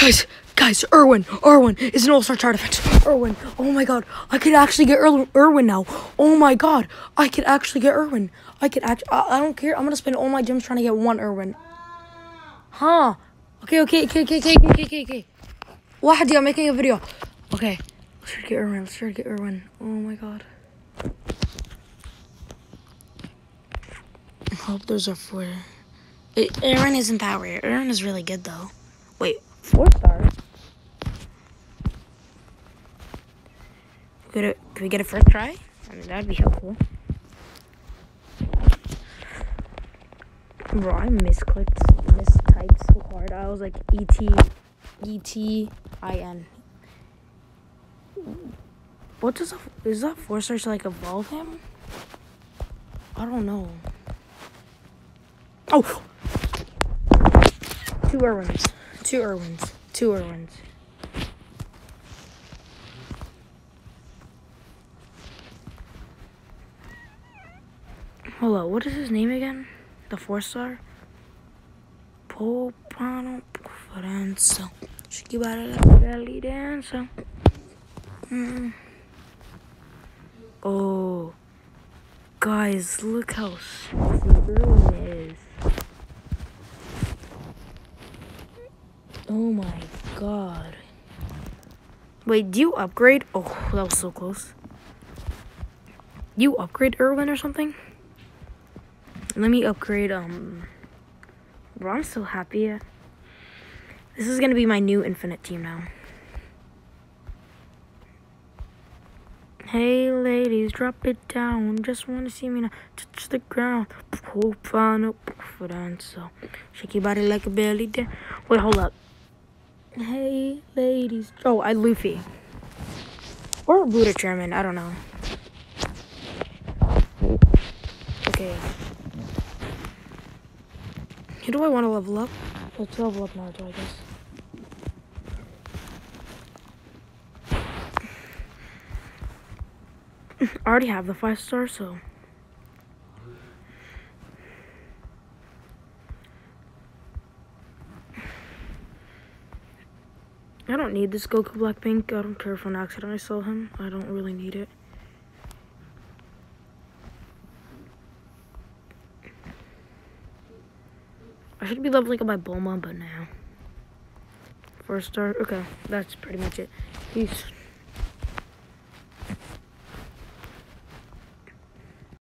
Guys, guys, Irwin, Irwin is an all-star chart effect. Irwin, oh my god, I could actually get Ir Irwin now. Oh my god, I could actually get Irwin. I could act. I, I, don't care. I'm gonna spend all my gems trying to get one Irwin. Huh? Okay, okay, okay, okay, okay, okay, okay, okay. Wahadi, I'm making a video. Okay, let's try to get Irwin. Let's try to get Irwin. Oh my god. I hope there's a four. Irwin isn't that rare. Irwin is really good though. Wait, four stars. Could, it, could we get a first try? I mean, that'd be helpful. Bro, I misclicked, mistyped so hard. I was like E T, E T I N. What does a, is that four stars like evolve him? I don't know. Oh, two Irwins, two Irwins, two Irwins. Hello, what is his name again? The four star? Popano Conferenza. Schibare la bellidenza. Mm. Oh. Guys, look how sexy Irwin is. Oh my god. Wait, do you upgrade? Oh, that was so close. You upgrade Irwin or something? Let me upgrade, um... Bro, I'm so happy. This is gonna be my new infinite team now. Hey ladies, drop it down. Just wanna see me now. Touch the ground. Hope on up for so shake your body like a belly dance. Wait, hold up. Hey ladies. Oh, I Luffy. Or Buddha Chairman, I don't know. Okay. Who do I want to level up? Let's level up Naruto, I guess. I already have the five star, so. I don't need this Goku Blackpink. I don't care if on accident I sell him. I don't really need it. I should be leveling up my Bulma, but now. First star. Okay, that's pretty much it. Peace.